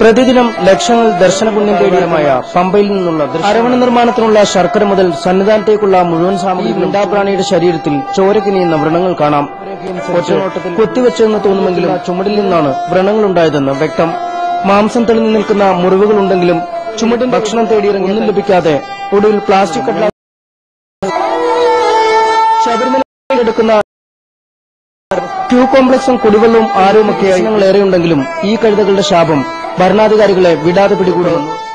പ്രതിദിനം ലക്ഷങ്ങൾ ദർശനപുണ്യം തേടിയതുമായ പമ്പയിൽ നിന്നുള്ള. അരവണ നിർമ്മാണത്തിനുള്ള ശർക്കര മുതൽ സന്നിധാനത്തേക്കുള്ള മുഴുവൻ സാമഗ്രി മിണ്ടാപ്രാണിയുടെ ശരീരത്തിൽ ചോരക്കിനിയുന്ന വ്രണങ്ങൾ കാണാം ഒറ്റനോട്ടത്തിൽ തോന്നുമെങ്കിലും ചുമടിൽ നിന്നാണ് വ്രണങ്ങളുണ്ടായതെന്ന് വ്യക്തം മാംസം തെളിഞ്ഞു നിൽക്കുന്ന മുറിവുകളുണ്ടെങ്കിലും ചുമടിൽ ഭക്ഷണം തേടിയിറങ്ങി ലഭിക്കാതെ ഒടുവിൽ പ്ലാസ്റ്റിക് കടലാസ് ശബരിമലയിലെടുക്കുന്ന ക്യൂ കോംപ്ലക്സും കുടിവെള്ളവും ആരോമൊക്കെ ഏറെയുണ്ടെങ്കിലും ഈ കഴുതകളുടെ ശാപം ഭരണാധികാരികളെ വിടാതെ പിടികൂടുമെന്ന്